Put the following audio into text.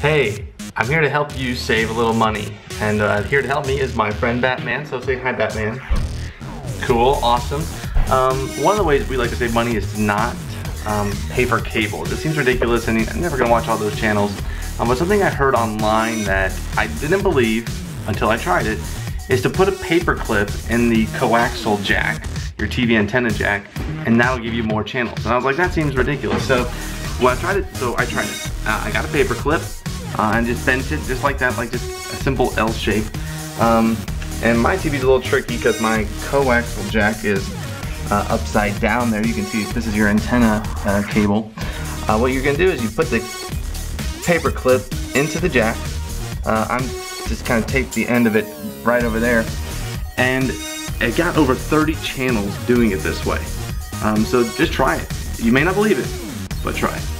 Hey, I'm here to help you save a little money. And uh, here to help me is my friend Batman, so say hi Batman. Cool, awesome. Um, one of the ways we like to save money is to not um, pay for cable. It seems ridiculous and I'm never gonna watch all those channels. Um, but something I heard online that I didn't believe until I tried it is to put a paper clip in the coaxial jack, your TV antenna jack, and that'll give you more channels. And I was like, that seems ridiculous. So when I tried it, so I tried it. Uh, I got a paper clip, uh, and just bent it just like that, like just a simple L shape. Um, and my TV is a little tricky because my coaxial jack is uh, upside down there. You can see this is your antenna uh, cable. Uh, what you're gonna do is you put the paper clip into the jack. Uh, I'm just kind of tape the end of it right over there. And it got over 30 channels doing it this way. Um, so just try it. You may not believe it, but try it.